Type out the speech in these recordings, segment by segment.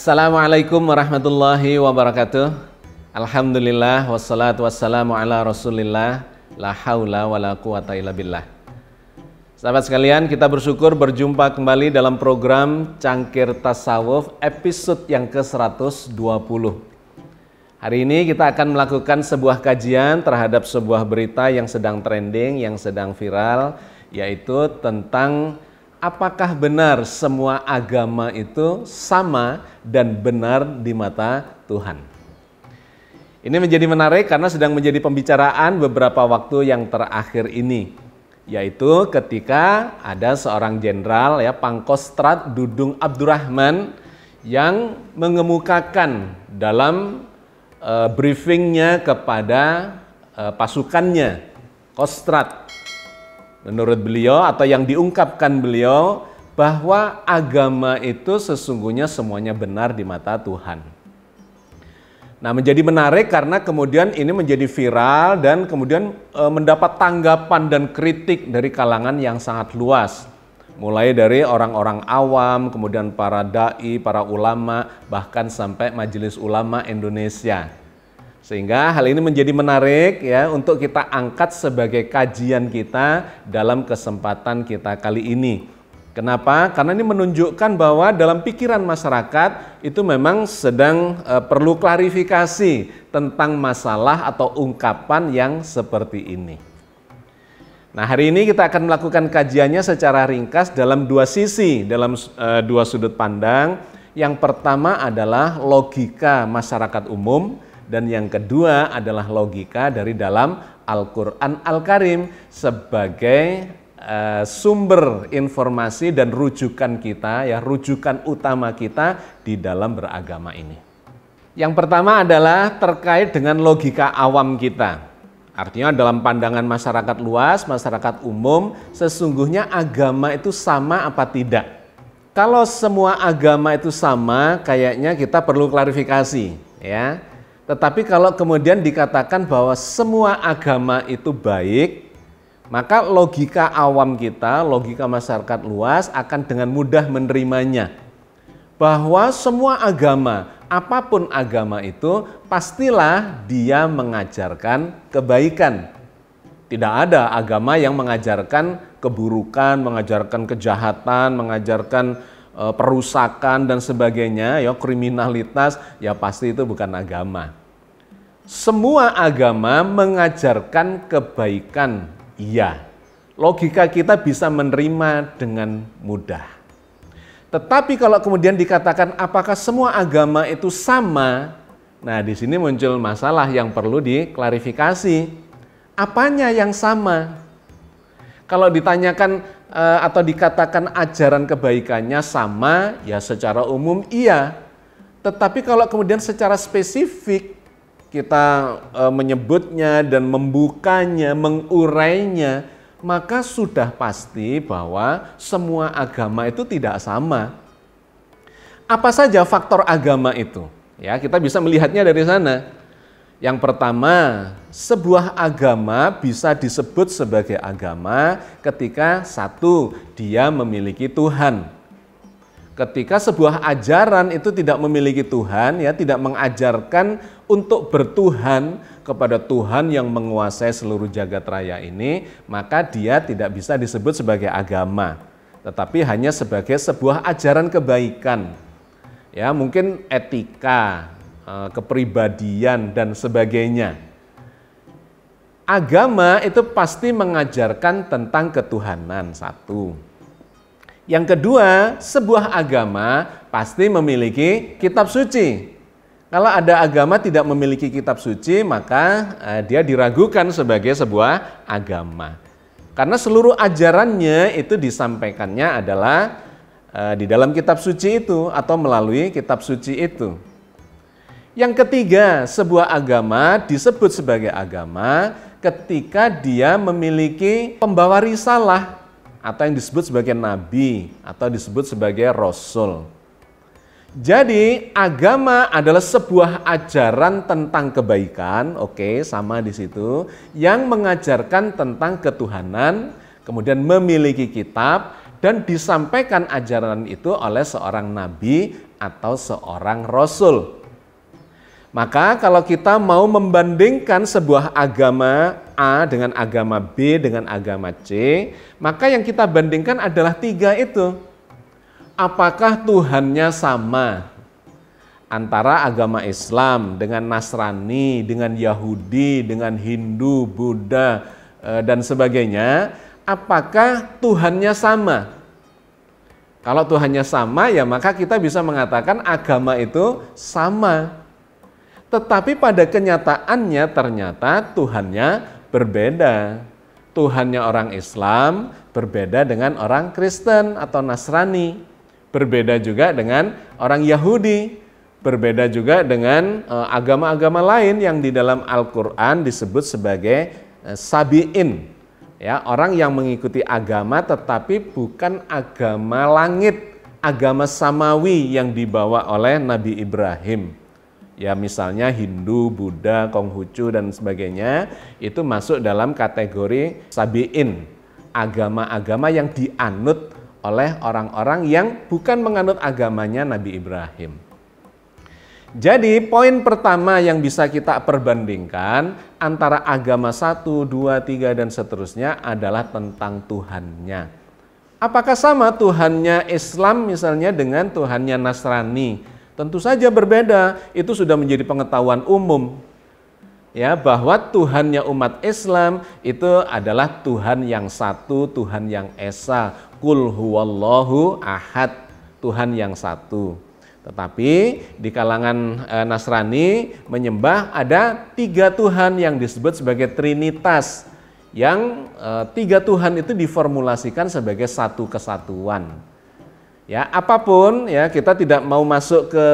Assalamualaikum warahmatullahi wabarakatuh. Alhamdulillah wassalatu wassalamu ala Rasulillah la haula wala quwata illa billah. Sahabat sekalian, kita bersyukur berjumpa kembali dalam program Cangkir Tasawuf episode yang ke-120. Hari ini kita akan melakukan sebuah kajian terhadap sebuah berita yang sedang trending, yang sedang viral, yaitu tentang apakah benar semua agama itu sama dan benar di mata Tuhan. Ini menjadi menarik karena sedang menjadi pembicaraan beberapa waktu yang terakhir ini, yaitu ketika ada seorang jenderal ya Pangkostrat Dudung Abdurrahman yang mengemukakan dalam uh, briefingnya kepada uh, pasukannya Kostrat menurut beliau atau yang diungkapkan beliau bahwa agama itu sesungguhnya semuanya benar di mata Tuhan. Nah, menjadi menarik karena kemudian ini menjadi viral dan kemudian e, mendapat tanggapan dan kritik dari kalangan yang sangat luas. Mulai dari orang-orang awam, kemudian para dai, para ulama, bahkan sampai Majelis Ulama Indonesia. Sehingga hal ini menjadi menarik ya untuk kita angkat sebagai kajian kita dalam kesempatan kita kali ini. Kenapa? Karena ini menunjukkan bahwa dalam pikiran masyarakat itu memang sedang e, perlu klarifikasi tentang masalah atau ungkapan yang seperti ini. Nah, hari ini kita akan melakukan kajiannya secara ringkas dalam dua sisi, dalam e, dua sudut pandang. Yang pertama adalah logika masyarakat umum dan yang kedua adalah logika dari dalam Al-Quran Al-Karim sebagai uh, sumber informasi dan rujukan kita, ya rujukan utama kita di dalam beragama ini. Yang pertama adalah terkait dengan logika awam kita. Artinya dalam pandangan masyarakat luas, masyarakat umum, sesungguhnya agama itu sama apa tidak? Kalau semua agama itu sama, kayaknya kita perlu klarifikasi, ya tetapi kalau kemudian dikatakan bahwa semua agama itu baik, maka logika awam kita, logika masyarakat luas akan dengan mudah menerimanya. Bahwa semua agama, apa pun agama itu, pastilah dia mengajarkan kebaikan. Tidak ada agama yang mengajarkan keburukan, mengajarkan kejahatan, mengajarkan e, perusakan dan sebagainya, ya kriminalitas, ya pasti itu bukan agama. Semua agama mengajarkan kebaikan, iya. Logika kita bisa menerima dengan mudah. Tetapi kalau kemudian dikatakan apakah semua agama itu sama? Nah, di sini muncul masalah yang perlu diklarifikasi. Apanya yang sama? Kalau ditanyakan eh, atau dikatakan ajaran kebaikannya sama, ya secara umum iya. Tetapi kalau kemudian secara spesifik kita e, menyebutnya dan membukanya, mengurainya, maka sudah pasti bahwa semua agama itu tidak sama. Apa saja faktor agama itu? Ya, kita bisa melihatnya dari sana. Yang pertama, sebuah agama bisa disebut sebagai agama ketika satu, dia memiliki Tuhan ketika sebuah ajaran itu tidak memiliki Tuhan ya tidak mengajarkan untuk bertuhan kepada Tuhan yang menguasai seluruh jagat raya ini maka dia tidak bisa disebut sebagai agama tetapi hanya sebagai sebuah ajaran kebaikan. Ya mungkin etika eh, kepribadian dan sebagainya. Agama itu pasti mengajarkan tentang ketuhanan satu. Yang kedua, sebuah agama pasti memiliki kitab suci. Kalau ada agama tidak memiliki kitab suci, maka eh, dia diragukan sebagai sebuah agama. Karena seluruh ajarannya itu disampaikannya adalah eh, di dalam kitab suci itu atau melalui kitab suci itu. Yang ketiga, sebuah agama disebut sebagai agama ketika dia memiliki pembawa risalah atau yang disebut sebagai nabi atau disebut sebagai rasul. Jadi agama adalah sebuah ajaran tentang kebaikan, oke, sama di situ, yang mengajarkan tentang ketuhanan, kemudian memiliki kitab dan disampaikan ajaran itu oleh seorang nabi atau seorang rasul. Maka kalau kita mau membandingkan sebuah agama A dengan agama B dengan agama C, maka yang kita bandingkan adalah tiga itu. Apakah Tuhannya sama? Antara agama Islam dengan Nasrani, dengan Yahudi, dengan Hindu, Buddha, eh, dan sebagainya, apakah Tuhannya sama? Kalau Tuhannya sama, ya maka kita bisa mengatakan agama itu sama. Tetapi pada kenyataannya ternyata Tuhannya berbeda. Tuhannya orang Islam berbeda dengan orang Kristen atau Nasrani. Berbeda juga dengan orang Yahudi. Berbeda juga dengan eh, agama-agama lain yang di dalam Al-Quran disebut sebagai eh, sabi'in. Ya, orang yang mengikuti agama tetapi bukan agama langit, agama samawi yang dibawa oleh Nabi Ibrahim ya misalnya Hindu, Buddha, Konghucu dan sebagainya itu masuk dalam kategori sabiin agama-agama yang dianut oleh orang-orang yang bukan menganut agamanya Nabi Ibrahim. Jadi poin pertama yang bisa kita perbandingkan antara agama satu, dua, tiga dan seterusnya adalah tentang Tuhannya. Apakah sama Tuhannya Islam misalnya dengan Tuhannya Nasrani? Tentu saja berbeda, itu sudah menjadi pengetahuan umum. Ya, bahwa Tuhannya umat Islam itu adalah Tuhan yang satu, Tuhan yang esa, kul huwallahu ahad, Tuhan yang satu. Tetapi di kalangan e, Nasrani menyembah ada tiga Tuhan yang disebut sebagai Trinitas, yang e, tiga Tuhan itu diformulasikan sebagai satu kesatuan. Ya, apa pun ya kita tidak mau masuk ke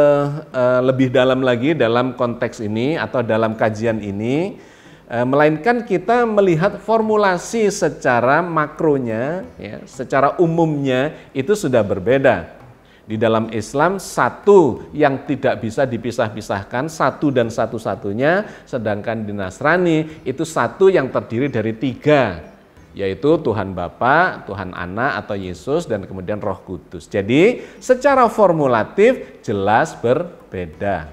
uh, lebih dalam lagi dalam konteks ini atau dalam kajian ini uh, melainkan kita melihat formulasi secara makronya ya, secara umumnya itu sudah berbeda. Di dalam Islam satu yang tidak bisa dipisah-pisahkan, satu dan satu-satunya, sedangkan di Nasrani itu satu yang terdiri dari tiga yaitu Tuhan Bapa, Tuhan Anak atau Yesus dan kemudian Roh Kudus. Jadi secara formulatif jelas berbeda.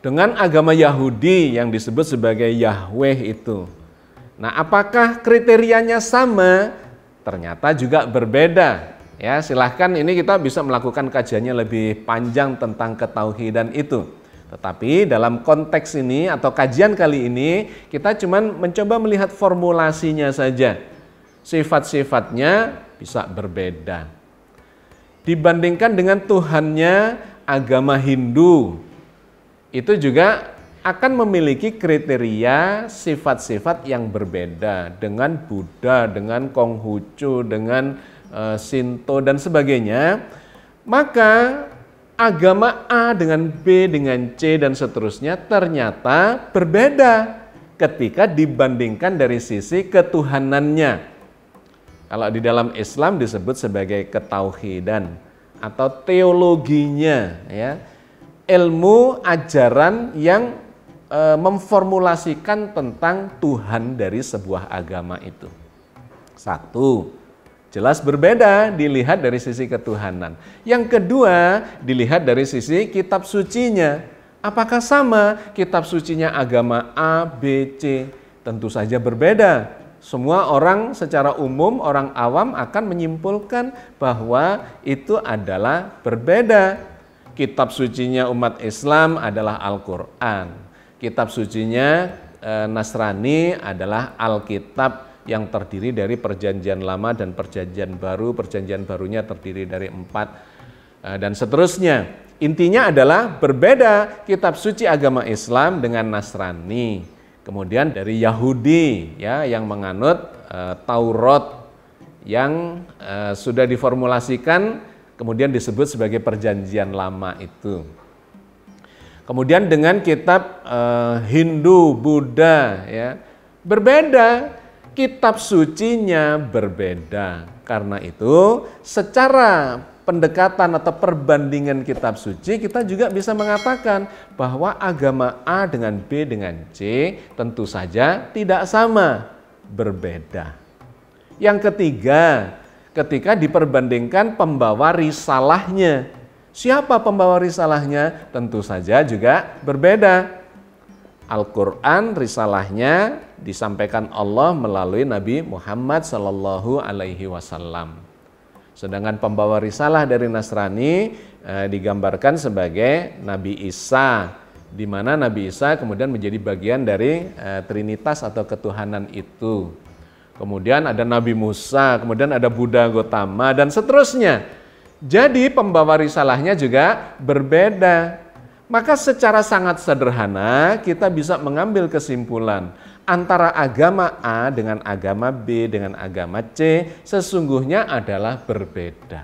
Dengan agama Yahudi yang disebut sebagai Yahweh itu. Nah, apakah kriterianya sama? Ternyata juga berbeda. Ya, silahkan ini kita bisa melakukan kajiannya lebih panjang tentang ketauhidan itu. Tetapi dalam konteks ini atau kajian kali ini kita cuma mencoba melihat formulasinya saja. Sifat-sifatnya bisa berbeda. Dibandingkan dengan Tuhannya agama Hindu, itu juga akan memiliki kriteria sifat-sifat yang berbeda dengan Buddha, dengan Konghucu, dengan uh, Sinto dan sebagainya. Maka agama A dengan B dengan C dan seterusnya ternyata berbeda ketika dibandingkan dari sisi ketuhanannya. Kalau di dalam Islam disebut sebagai ketauhidan atau teologinya ya. Ilmu ajaran yang e, memformulasikan tentang Tuhan dari sebuah agama itu. Satu, Jelas berbeda dilihat dari sisi ketuhanan. Yang kedua, dilihat dari sisi kitab sucinya. Apakah sama kitab sucinya agama A, B, C? Tentu saja berbeda. Semua orang secara umum, orang awam akan menyimpulkan bahwa itu adalah berbeda. Kitab sucinya umat Islam adalah Al-Quran. Kitab sucinya e, Nasrani adalah Alkitab yang terdiri dari perjanjian lama dan perjanjian baru. Perjanjian barunya terdiri dari empat eh, dan seterusnya. Intinya adalah berbeda kitab suci agama Islam dengan Nasrani. Kemudian dari Yahudi ya yang menganut uh, Taurat yang uh, sudah diformulasikan kemudian disebut sebagai perjanjian lama itu. Kemudian dengan kitab uh, Hindu, Buddha ya berbeda kitab sucinya berbeda. Karena itu, secara pendekatan atau perbandingan kitab suci, kita juga bisa mengatakan bahwa agama A dengan B dengan C tentu saja tidak sama, berbeda. Yang ketiga, ketika diperbandingkan pembawa risalahnya, Siapa pembawa risalahnya? Tentu saja juga berbeda. Al-Quran risalahnya disampaikan Allah melalui Nabi Muhammad Sallallahu Alaihi Wasallam. Sedangkan pembawa risalah dari Nasrani eh, digambarkan sebagai Nabi Isa, di mana Nabi Isa kemudian menjadi bagian dari eh, Trinitas atau ketuhanan itu. Kemudian ada Nabi Musa, kemudian ada Buddha Gotama dan seterusnya. Jadi pembawa risalahnya juga berbeda. Maka secara sangat sederhana kita bisa mengambil kesimpulan antara agama A dengan agama B dengan agama C sesungguhnya adalah berbeda.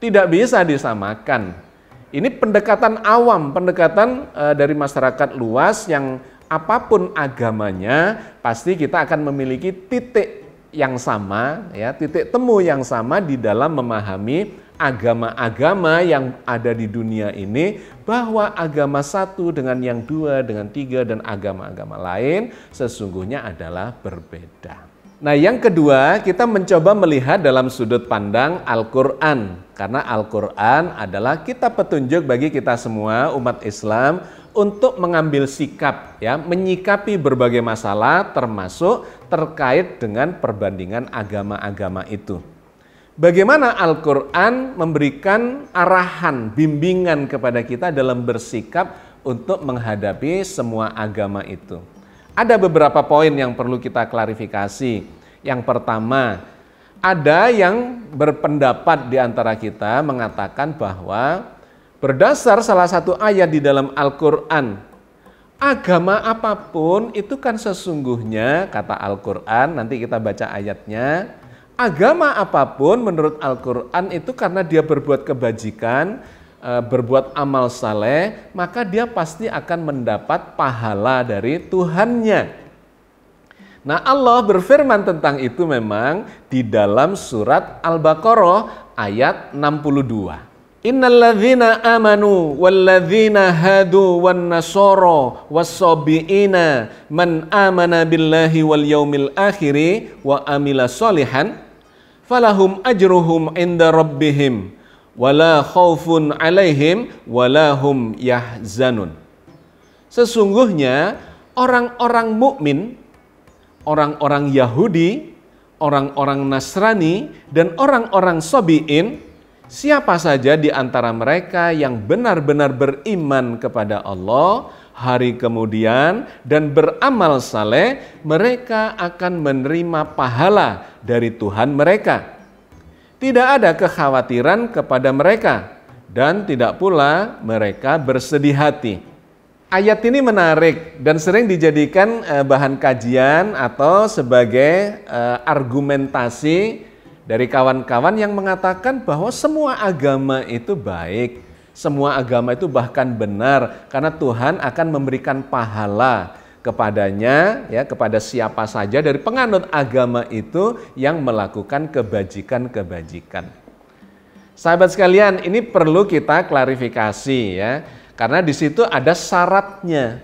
Tidak bisa disamakan. Ini pendekatan awam, pendekatan e, dari masyarakat luas yang apa pun agamanya pasti kita akan memiliki titik yang sama ya, titik temu yang sama di dalam memahami agama-agama yang ada di dunia ini bahwa agama satu dengan yang dua, dengan tiga, dan agama-agama lain sesungguhnya adalah berbeda. Nah yang kedua kita mencoba melihat dalam sudut pandang Al-Quran karena Al-Quran adalah kita petunjuk bagi kita semua umat Islam untuk mengambil sikap ya menyikapi berbagai masalah termasuk terkait dengan perbandingan agama-agama itu. Bagaimana Al-Quran memberikan arahan, bimbingan kepada kita dalam bersikap untuk menghadapi semua agama itu. Ada beberapa poin yang perlu kita klarifikasi. Yang pertama, ada yang berpendapat di antara kita mengatakan bahwa berdasar salah satu ayat di dalam Al-Quran, agama apa pun itu kan sesungguhnya, kata Al-Quran, nanti kita baca ayatnya, agama apa pun menurut Al-Quran itu karena dia berbuat kebajikan, e, berbuat amal saleh, maka dia pasti akan mendapat pahala dari Tuhannya. Nah Allah berfirman tentang itu memang di dalam surat Al-Baqarah ayat 62. Innalladzina amanu walladzina hadu wan nasara wassabiina man amana billahi wal yaumil akhiri wa amila solihan falahum ajruhum inda rabbihim wala khaufun alaihim wala hum yahzanun. Sesungguhnya orang-orang mukmin, orang-orang Yahudi, orang-orang Nasrani dan orang-orang Sobiin siapa saja di antara mereka yang benar-benar beriman kepada Allah hari kemudian dan beramal saleh, mereka akan menerima pahala dari Tuhan mereka. Tidak ada kekhawatiran kepada mereka dan tidak pula mereka bersedih hati. Ayat ini menarik dan sering dijadikan eh, bahan kajian atau sebagai eh, argumentasi dari kawan-kawan yang mengatakan bahwa semua agama itu baik, semua agama itu bahkan benar karena Tuhan akan memberikan pahala kepadanya ya kepada siapa saja dari penganut agama itu yang melakukan kebajikan-kebajikan. Sahabat sekalian, ini perlu kita klarifikasi ya. Karena di situ ada syaratnya.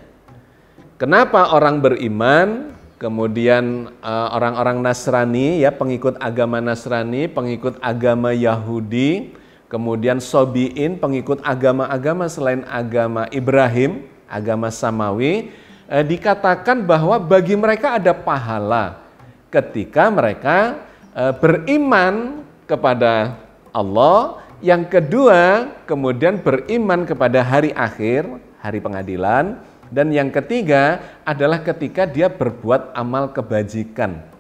Kenapa orang beriman kemudian eh, orang-orang uh, Nasrani ya pengikut agama Nasrani, pengikut agama Yahudi kemudian Sobiin pengikut agama-agama selain agama Ibrahim, agama Samawi, eh, dikatakan bahwa bagi mereka ada pahala ketika mereka eh, beriman kepada Allah. Yang kedua, kemudian beriman kepada hari akhir, hari pengadilan, dan yang ketiga adalah ketika dia berbuat amal kebajikan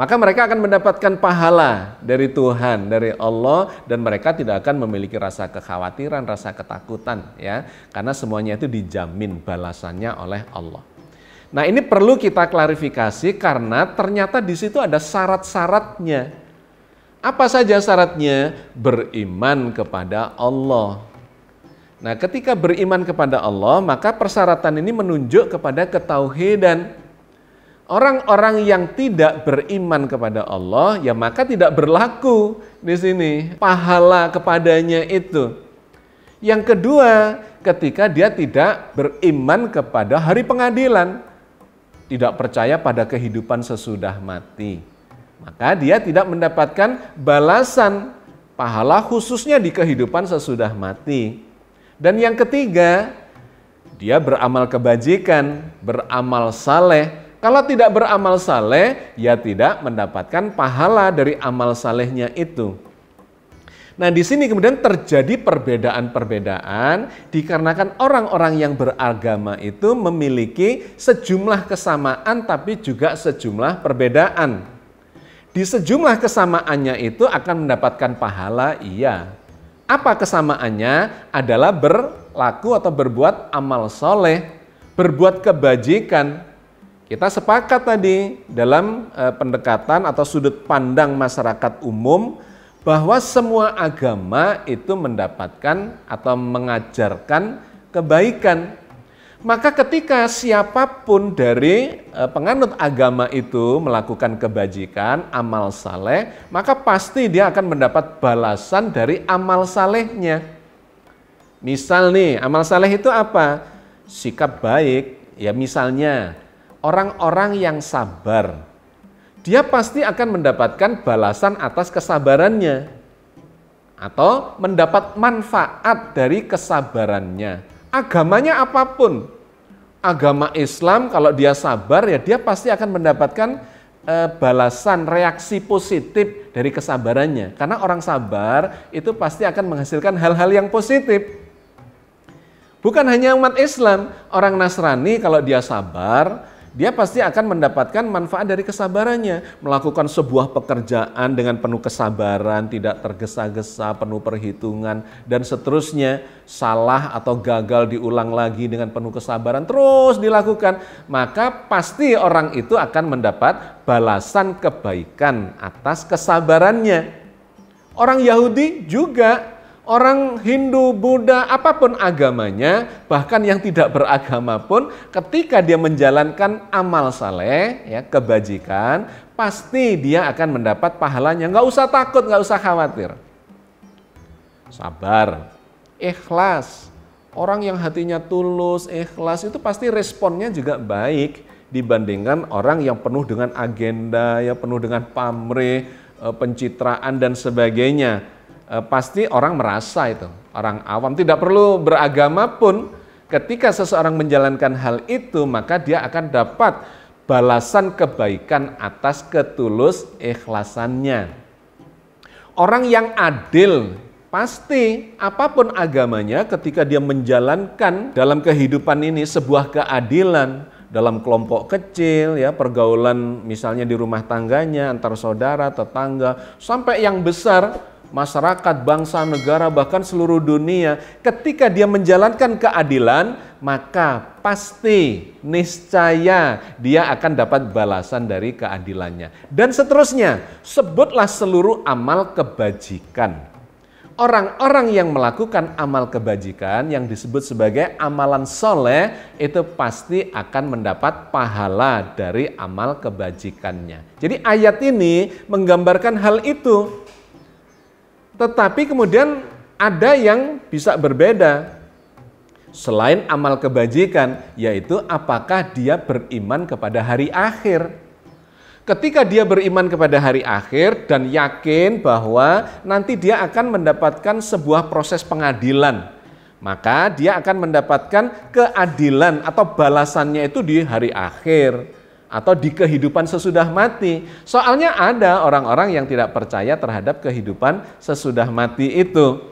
maka mereka akan mendapatkan pahala dari Tuhan, dari Allah dan mereka tidak akan memiliki rasa kekhawatiran, rasa ketakutan ya, karena semuanya itu dijamin balasannya oleh Allah. Nah, ini perlu kita klarifikasi karena ternyata di situ ada syarat-syaratnya. Apa saja syaratnya? Beriman kepada Allah. Nah, ketika beriman kepada Allah, maka persyaratan ini menunjuk kepada ketauhidan Orang-orang yang tidak beriman kepada Allah, ya maka tidak berlaku di sini pahala kepadanya itu. Yang kedua, ketika dia tidak beriman kepada hari pengadilan, tidak percaya pada kehidupan sesudah mati, maka dia tidak mendapatkan balasan pahala khususnya di kehidupan sesudah mati. Dan yang ketiga, dia beramal kebajikan, beramal saleh. Kalau tidak beramal saleh, ya tidak mendapatkan pahala dari amal salehnya itu. Nah, di sini kemudian terjadi perbedaan-perbedaan dikarenakan orang-orang yang beragama itu memiliki sejumlah kesamaan tapi juga sejumlah perbedaan. Di sejumlah kesamaannya itu akan mendapatkan pahala, iya. Apa kesamaannya? Adalah berlaku atau berbuat amal soleh, berbuat kebajikan. Kita sepakat tadi dalam eh, pendekatan atau sudut pandang masyarakat umum bahwa semua agama itu mendapatkan atau mengajarkan kebaikan. Maka ketika siapa pun dari eh, penganut agama itu melakukan kebajikan, amal saleh, maka pasti dia akan mendapat balasan dari amal salehnya. Misal nih, amal saleh itu apa? Sikap baik, ya misalnya orang-orang yang sabar, dia pasti akan mendapatkan balasan atas kesabarannya atau mendapat manfaat dari kesabarannya. Agamanya apa pun, agama Islam kalau dia sabar ya dia pasti akan mendapatkan e, balasan reaksi positif dari kesabarannya. Karena orang sabar itu pasti akan menghasilkan hal-hal yang positif. Bukan hanya umat Islam, orang Nasrani kalau dia sabar, dia pasti akan mendapatkan manfaat dari kesabarannya. Melakukan sebuah pekerjaan dengan penuh kesabaran, tidak tergesa-gesa, penuh perhitungan, dan seterusnya. Salah atau gagal diulang lagi dengan penuh kesabaran, terus dilakukan. Maka pasti orang itu akan mendapat balasan kebaikan atas kesabarannya. Orang Yahudi juga orang Hindu, Buddha, apa pun agamanya, bahkan yang tidak beragama pun, ketika dia menjalankan amal saleh, ya kebajikan, pasti dia akan mendapat pahalanya. Nggak usah takut, nggak usah khawatir. Sabar, ikhlas. Orang yang hatinya tulus, ikhlas itu pasti responnya juga baik dibandingkan orang yang penuh dengan agenda, ya penuh dengan pamrih, eh, pencitraan dan sebagainya eh, pasti orang merasa itu. Orang awam tidak perlu beragama pun ketika seseorang menjalankan hal itu maka dia akan dapat balasan kebaikan atas ketulus ikhlasannya. Orang yang adil pasti apa pun agamanya ketika dia menjalankan dalam kehidupan ini sebuah keadilan dalam kelompok kecil ya pergaulan misalnya di rumah tangganya antar saudara tetangga sampai yang besar masyarakat, bangsa, negara, bahkan seluruh dunia, ketika dia menjalankan keadilan, maka pasti niscaya dia akan dapat balasan dari keadilannya. Dan seterusnya, sebutlah seluruh amal kebajikan. Orang-orang yang melakukan amal kebajikan yang disebut sebagai amalan soleh itu pasti akan mendapat pahala dari amal kebajikannya. Jadi ayat ini menggambarkan hal itu tetapi kemudian ada yang bisa berbeda. Selain amal kebajikan, yaitu apakah dia beriman kepada hari akhir. Ketika dia beriman kepada hari akhir dan yakin bahwa nanti dia akan mendapatkan sebuah proses pengadilan, maka dia akan mendapatkan keadilan atau balasannya itu di hari akhir atau di kehidupan sesudah mati. Soalnya ada orang-orang yang tidak percaya terhadap kehidupan sesudah mati itu.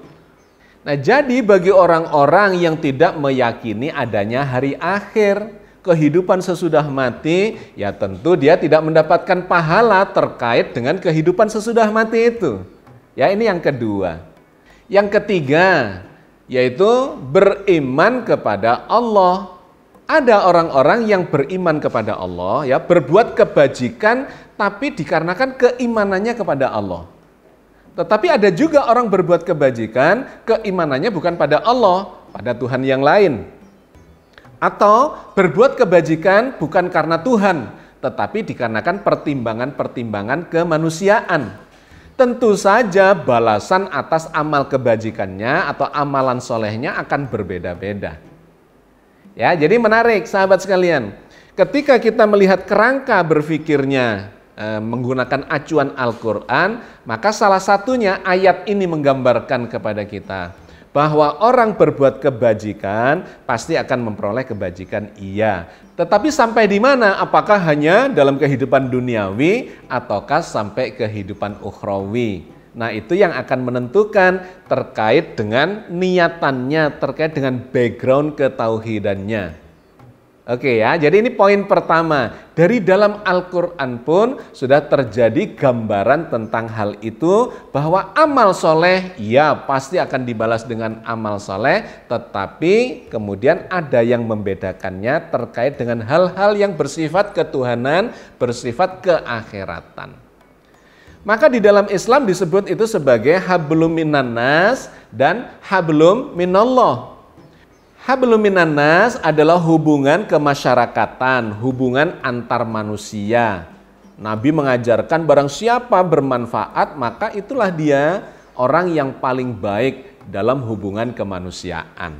Nah, jadi bagi orang-orang yang tidak meyakini adanya hari akhir, kehidupan sesudah mati, ya tentu dia tidak mendapatkan pahala terkait dengan kehidupan sesudah mati itu. Ya, ini yang kedua. Yang ketiga, yaitu beriman kepada Allah ada orang-orang yang beriman kepada Allah, ya berbuat kebajikan, tapi dikarenakan keimanannya kepada Allah. Tetapi ada juga orang berbuat kebajikan, keimanannya bukan pada Allah, pada Tuhan yang lain. Atau berbuat kebajikan bukan karena Tuhan, tetapi dikarenakan pertimbangan-pertimbangan kemanusiaan. Tentu saja balasan atas amal kebajikannya atau amalan solehnya akan berbeda-beda. Ya, jadi menarik sahabat sekalian. Ketika kita melihat kerangka berpikirnya e, menggunakan acuan Al-Qur'an, maka salah satunya ayat ini menggambarkan kepada kita bahwa orang berbuat kebajikan pasti akan memperoleh kebajikan iya. Tetapi sampai di mana? Apakah hanya dalam kehidupan duniawi ataukah sampai kehidupan ukhrawi? Nah, itu yang akan menentukan terkait dengan niatannya, terkait dengan background ketauhidannya. Oke ya, jadi ini poin pertama. Dari dalam Al-Quran pun sudah terjadi gambaran tentang hal itu bahwa amal soleh ya pasti akan dibalas dengan amal soleh, tetapi kemudian ada yang membedakannya terkait dengan hal-hal yang bersifat ketuhanan, bersifat keakhiratan. Maka di dalam Islam disebut itu sebagai hablum minanas dan hablum minallah. Hablum minannas adalah hubungan kemasyarakatan, hubungan antar manusia. Nabi mengajarkan barang siapa bermanfaat maka itulah dia orang yang paling baik dalam hubungan kemanusiaan.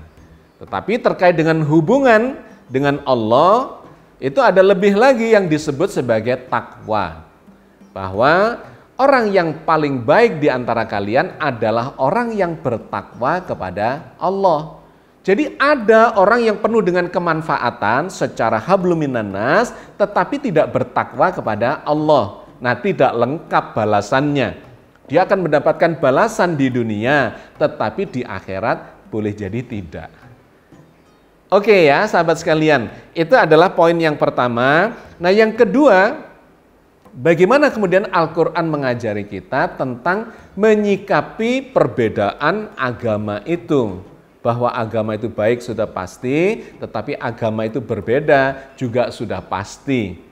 Tetapi terkait dengan hubungan dengan Allah itu ada lebih lagi yang disebut sebagai takwa. Bahwa orang yang paling baik di antara kalian adalah orang yang bertakwa kepada Allah. Jadi ada orang yang penuh dengan kemanfaatan secara habluminanas tetapi tidak bertakwa kepada Allah. Nah tidak lengkap balasannya. Dia akan mendapatkan balasan di dunia tetapi di akhirat boleh jadi tidak. Oke ya sahabat sekalian, itu adalah poin yang pertama. Nah yang kedua, bagaimana kemudian Al-Quran mengajari kita tentang menyikapi perbedaan agama itu bahwa agama itu baik sudah pasti, tetapi agama itu berbeda juga sudah pasti.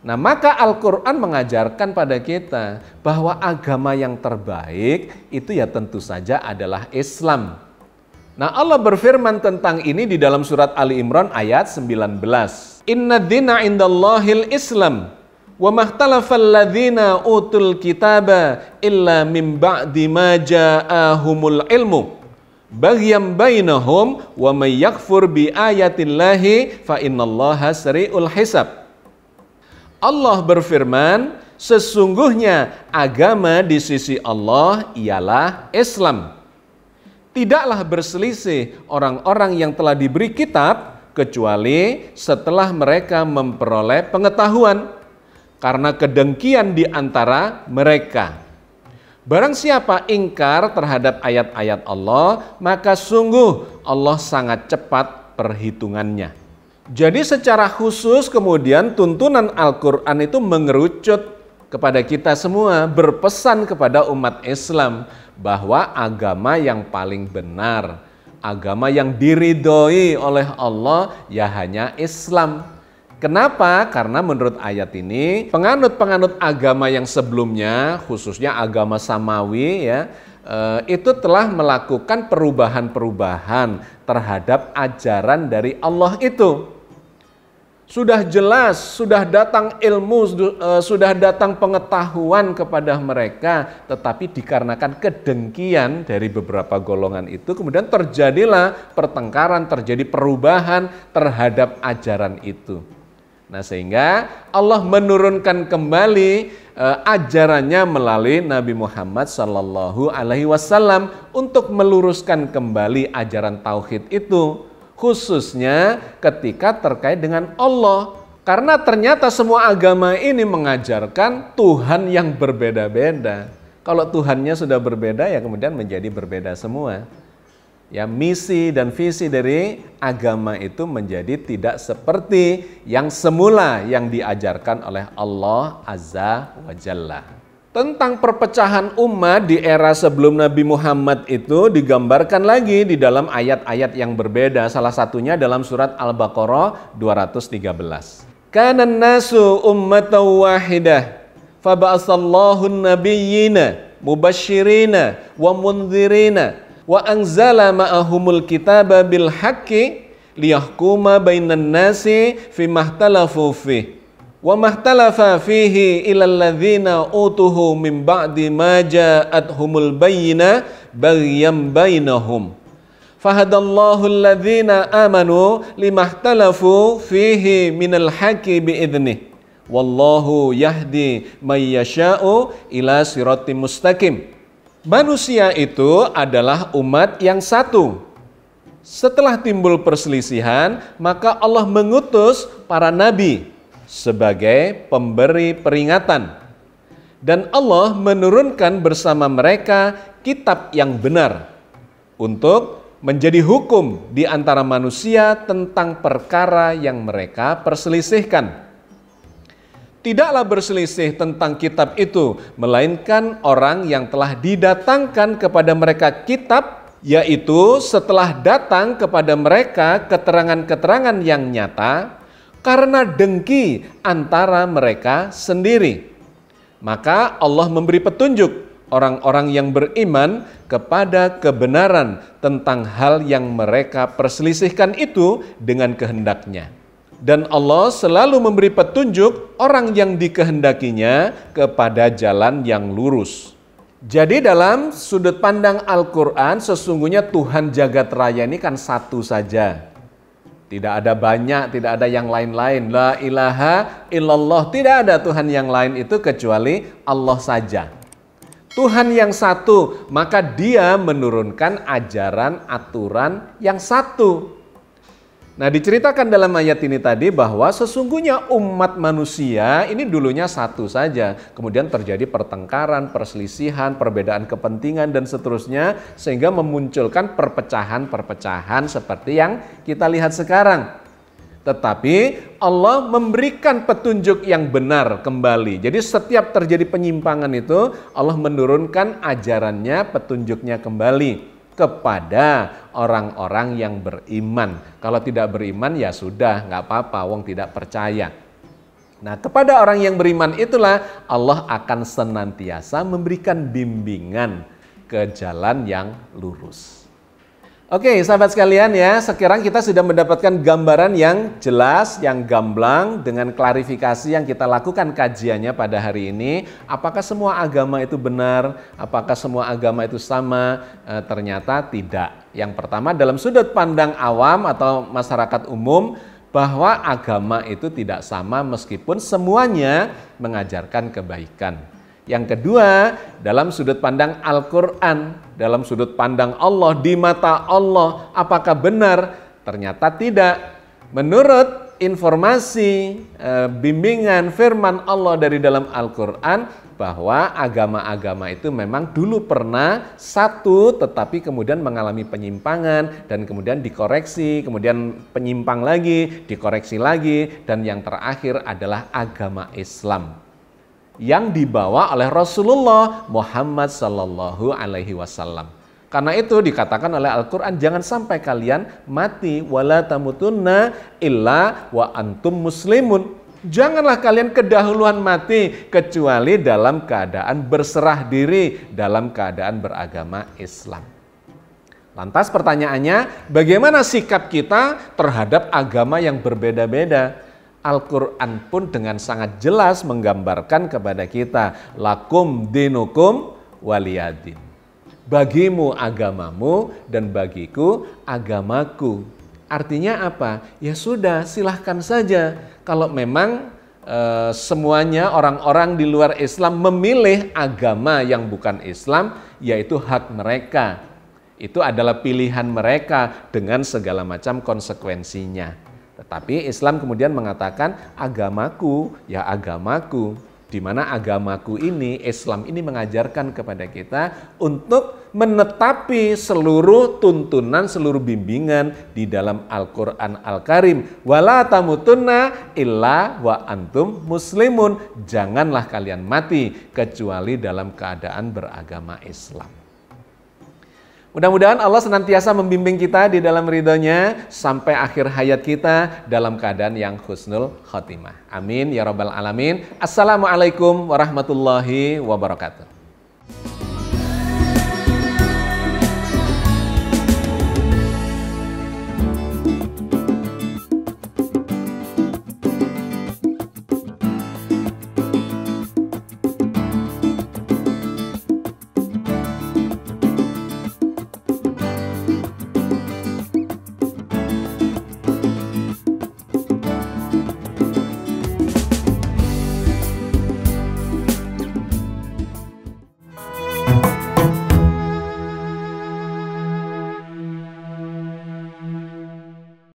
Nah, maka Al-Quran mengajarkan pada kita bahwa agama yang terbaik itu ya tentu saja adalah Islam. Nah, Allah berfirman tentang ini di dalam surat Ali Imran ayat 19. Inna dina indallahil Islam illa bainahum ayatillahi. Allah berfirman, sesungguhnya agama di sisi Allah ialah Islam. Tidaklah berselisih orang-orang yang telah diberi kitab kecuali setelah mereka memperoleh pengetahuan karena kedengkian di antara mereka. Barang siapa ingkar terhadap ayat-ayat Allah, maka sungguh Allah sangat cepat perhitungannya. Jadi secara khusus kemudian tuntunan Al-Quran itu mengerucut kepada kita semua, berpesan kepada umat Islam bahwa agama yang paling benar, agama yang diridhoi oleh Allah ya hanya Islam. Kenapa? Karena menurut ayat ini penganut-penganut agama yang sebelumnya, khususnya agama samawi ya, eh, itu telah melakukan perubahan-perubahan terhadap ajaran dari Allah itu. Sudah jelas, sudah datang ilmu, eh, sudah datang pengetahuan kepada mereka, tetapi dikarenakan kedengkian dari beberapa golongan itu, kemudian terjadilah pertengkaran, terjadi perubahan terhadap ajaran itu. Nah, sehingga Allah menurunkan kembali uh, ajarannya melalui Nabi Muhammad Sallallahu Alaihi Wasallam untuk meluruskan kembali ajaran tauhid itu, khususnya ketika terkait dengan Allah. Karena ternyata semua agama ini mengajarkan Tuhan yang berbeda-beda. Kalau Tuhannya sudah berbeda, ya kemudian menjadi berbeda semua ya misi dan visi dari agama itu menjadi tidak seperti yang semula yang diajarkan oleh Allah Azza wa Jalla. Tentang perpecahan umat di era sebelum Nabi Muhammad itu digambarkan lagi di dalam ayat-ayat yang berbeda. Salah satunya dalam surat Al-Baqarah 213. Kana nasu ummatan wahidah faba'asallahu nabiyyina mubashirina wa mundzirina wa anzala ma'ahumul kitaba bil haqqi liyahkuma bainan nasi fi mahtalafu fi wa mahtalafa fihi ila alladhina utuhu min ba'di ma ja'athumul bayyina baghyan bainahum fahadallahu alladhina amanu limahtalafu fihi minal haqqi biidnih Wallahu yahdi mayyasha'u ila siratim mustaqim. Manusia itu adalah umat yang satu. Setelah timbul perselisihan, maka Allah mengutus para nabi sebagai pemberi peringatan. Dan Allah menurunkan bersama mereka kitab yang benar untuk menjadi hukum di antara manusia tentang perkara yang mereka perselisihkan. Tidaklah berselisih tentang kitab itu, melainkan orang yang telah didatangkan kepada mereka kitab, yaitu setelah datang kepada mereka keterangan-keterangan yang nyata, karena dengki antara mereka sendiri. Maka Allah memberi petunjuk orang-orang yang beriman kepada kebenaran tentang hal yang mereka perselisihkan itu dengan kehendaknya dan Allah selalu memberi petunjuk orang yang dikehendakinya kepada jalan yang lurus. Jadi dalam sudut pandang Al-Quran sesungguhnya Tuhan jagat raya ini kan satu saja. Tidak ada banyak, tidak ada yang lain-lain. La ilaha illallah. Tidak ada Tuhan yang lain itu kecuali Allah saja. Tuhan yang satu, maka dia menurunkan ajaran, aturan yang satu. Nah, diceritakan dalam ayat ini tadi bahwa sesungguhnya umat manusia ini dulunya satu saja, kemudian terjadi pertengkaran, perselisihan, perbedaan kepentingan dan seterusnya sehingga memunculkan perpecahan-perpecahan seperti yang kita lihat sekarang. Tetapi Allah memberikan petunjuk yang benar kembali. Jadi setiap terjadi penyimpangan itu Allah menurunkan ajarannya, petunjuknya kembali kepada orang-orang yang beriman. Kalau tidak beriman ya sudah, nggak apa-apa, wong tidak percaya. Nah, kepada orang yang beriman itulah Allah akan senantiasa memberikan bimbingan ke jalan yang lurus. Oke, sahabat sekalian ya, sekarang kita sudah mendapatkan gambaran yang jelas, yang gamblang dengan klarifikasi yang kita lakukan kajiannya pada hari ini. Apakah semua agama itu benar? Apakah semua agama itu sama? E, ternyata tidak. Yang pertama dalam sudut pandang awam atau masyarakat umum bahwa agama itu tidak sama meskipun semuanya mengajarkan kebaikan. Yang kedua, dalam sudut pandang Al-Quran, dalam sudut pandang Allah, di mata Allah, apakah benar? Ternyata tidak. Menurut informasi eh, bimbingan firman Allah dari dalam Al-Quran, bahwa agama-agama itu memang dulu pernah satu tetapi kemudian mengalami penyimpangan dan kemudian dikoreksi, kemudian penyimpang lagi, dikoreksi lagi dan yang terakhir adalah agama Islam yang dibawa oleh Rasulullah Muhammad Sallallahu Alaihi Wasallam. Karena itu dikatakan oleh Al-Quran jangan sampai kalian mati wala tamutunna illa wa antum muslimun. Janganlah kalian kedahuluan mati kecuali dalam keadaan berserah diri dalam keadaan beragama Islam. Lantas pertanyaannya, bagaimana sikap kita terhadap agama yang berbeda-beda? Al-Quran pun dengan sangat jelas menggambarkan kepada kita lakum dinukum waliyadin. Bagimu agamamu dan bagiku agamaku. Artinya apa? Ya sudah silahkan saja. Kalau memang e, semuanya orang-orang di luar Islam memilih agama yang bukan Islam, yaitu hak mereka. Itu adalah pilihan mereka dengan segala macam konsekuensinya. Tetapi Islam kemudian mengatakan agamaku ya agamaku. Di mana agamaku ini Islam ini mengajarkan kepada kita untuk menetapi seluruh tuntunan seluruh bimbingan di dalam Al-Qur'an Al-Karim. Wala tamutunna illa wa antum muslimun. Janganlah kalian mati kecuali dalam keadaan beragama Islam Mudah-mudahan Allah senantiasa membimbing kita di dalam ridhonya sampai akhir hayat kita dalam keadaan yang husnul khotimah. Amin ya rabbal alamin. Assalamualaikum warahmatullahi wabarakatuh.